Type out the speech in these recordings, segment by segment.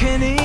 darkening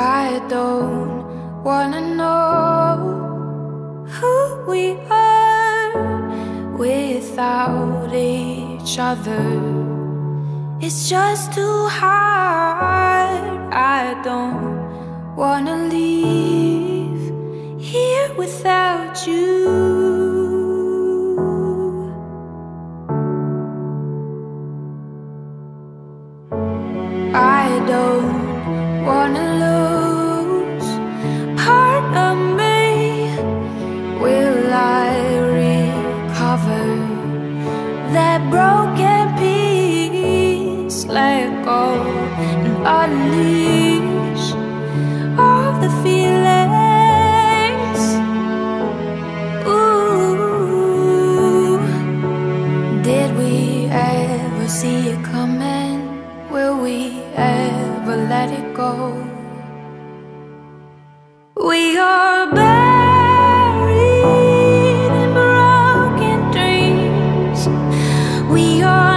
I don't wanna know who we are without each other. It's just too hard. I don't wanna leave here without you. I don't wanna lose that broken piece? Let go and unleash all the feelings. Ooh, did we ever see it coming. Will we ever let it go? We are. We are